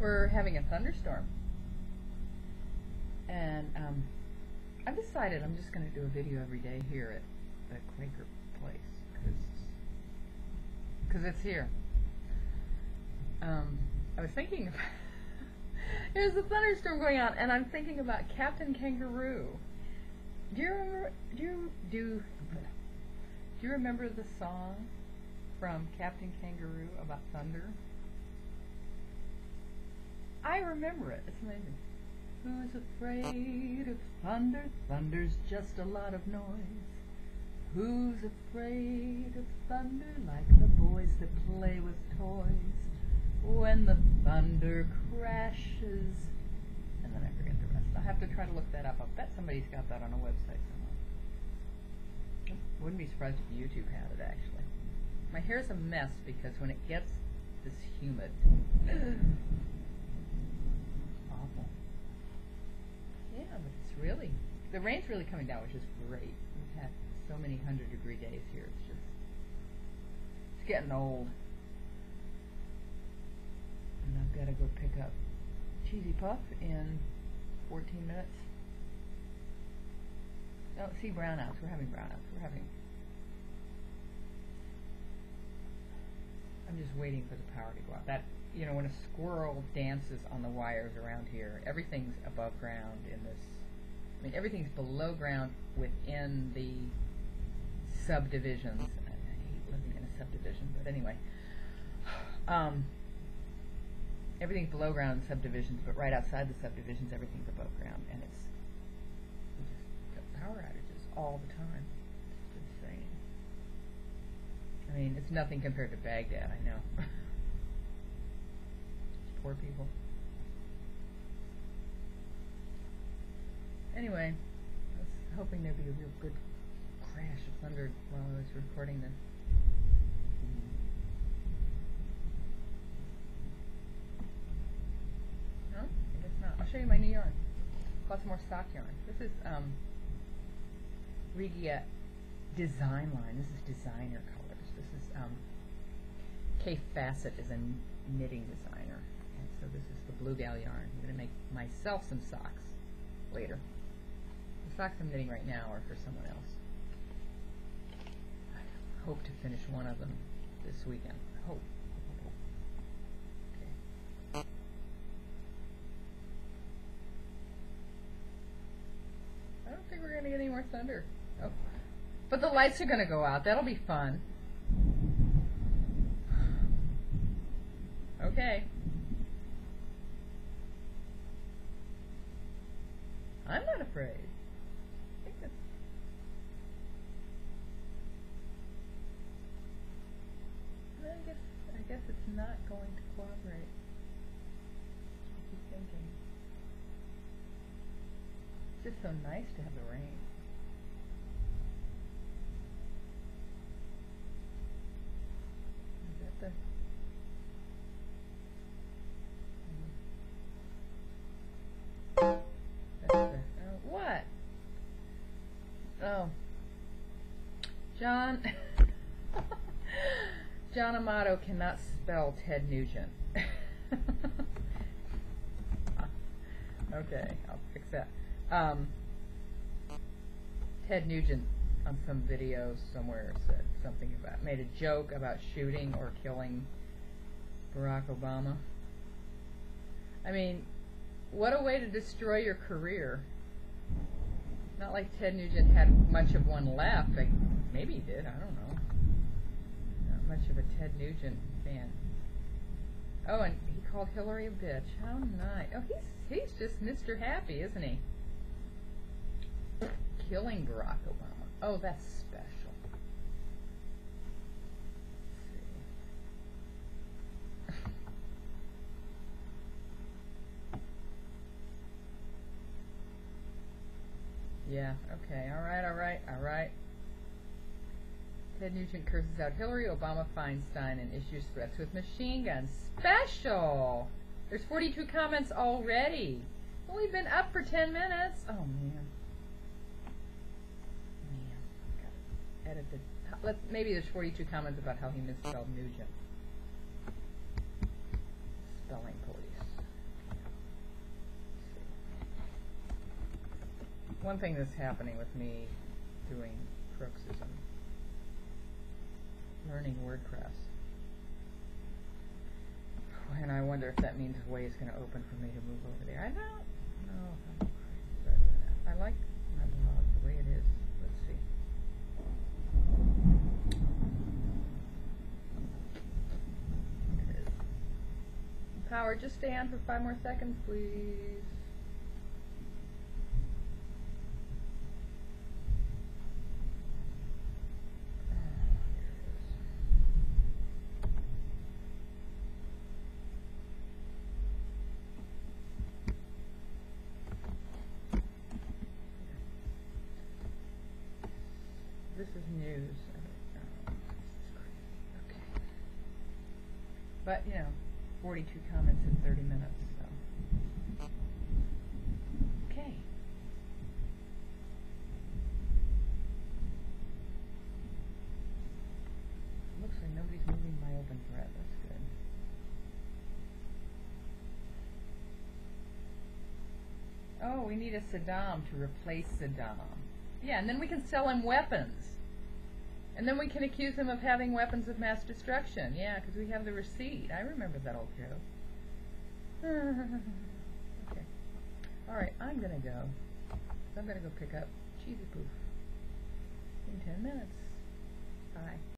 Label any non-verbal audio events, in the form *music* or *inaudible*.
we're having a thunderstorm. And um, I've decided I'm just going to do a video every day here at the Quaker place because it's here. Um, I was thinking about *laughs* there's a thunderstorm going on, and I'm thinking about Captain Kangaroo. Do you remember? Do you do? Do you remember the song from Captain Kangaroo about thunder? I remember it. It's amazing. Who's afraid of thunder? Thunder's just a lot of noise. Who's afraid of thunder? Like the boys that play with toys. When the thunder crashes. And then I forget the rest. I'll have to try to look that up. I bet somebody's got that on a website somewhere. Wouldn't be surprised if YouTube had it, actually. My hair's a mess because when it gets this humid, awful. Yeah, but it's really, the rain's really coming down, which is great. We've had so many hundred degree days here. It's just, it's getting old. And I've got to go pick up Cheesy Puff in 14 minutes. Oh, see brownouts. We're having brownouts. We're having. I'm just waiting for the power to go out. That you know, when a squirrel dances on the wires around here, everything's above ground in this. I mean, everything's below ground within the subdivisions. I, hate living in a subdivision, but anyway. Um, everything's below ground in subdivisions, but right outside the subdivisions, everything's above ground, and it's we just got power outages all the time. It's insane. I mean, it's nothing compared to Baghdad. I know. *laughs* Poor people. Anyway, I was hoping there'd be a real good crash of thunder while I was recording this. No? I guess not. I'll show you my new yarn. Some more sock yarn. This is um, Regia Design Line. This is designer colors. This is um, Kaffe Fassett is a knitting designer. And so this is the Blue Gal yarn. I'm going to make myself some socks later. The socks I'm knitting right now are for someone else. I hope to finish one of them this weekend. I hope. Okay. I don't think we're going to get any more thunder. Oh. But the lights are going to go out. That'll be fun. Okay. I'm not afraid. I think that's I guess I guess it's not going to cooperate. I keep thinking. It's just so nice to have the rain. Is that oh, what? Oh. John *laughs* John Amato cannot spell Ted Nugent. *laughs* okay, I'll fix that. Um, Ted Nugent on some video somewhere said something about made a joke about shooting or killing Barack Obama. I mean, what a way to destroy your career. Not like Ted Nugent had much of one left. Like, maybe he did, I don't know. Much of a Ted Nugent fan. Oh, and he called Hillary a bitch. How nice. Oh, he's he's just Mr. Happy, isn't he? Killing Barack Obama. Oh, that's special. *laughs* Yeah, okay, alright, alright, alright. Ted Nugent curses out Hillary, Obama, Feinstein, and issues threats with machine guns. Special! There's 42 comments already. Well, we've been up for 10 minutes. Oh, man. Man, gotta edit the. Let, maybe there's 42 comments about how he misspelled Nugent. Spelling police. One thing that's happening with me doing crooksism learning WordPress. And I wonder if that means a way is going to open for me to move over there. I don't know. I like my blog the way it is. Let's see. Power, just stay on for five more seconds, please. News. Okay. But, you know, 42 comments in 30 minutes, so. Okay. Looks like nobody's moving my open thread. That's good. Oh, we need a Saddam to replace Saddam. Yeah, and then we can sell him weapons. And then we can accuse him of having weapons of mass destruction. Yeah, because we have the receipt. I remember that old joke. *laughs* okay. Alright, I'm going to go. I'm going to go pick up Cheesy Poof in 10 minutes. Bye.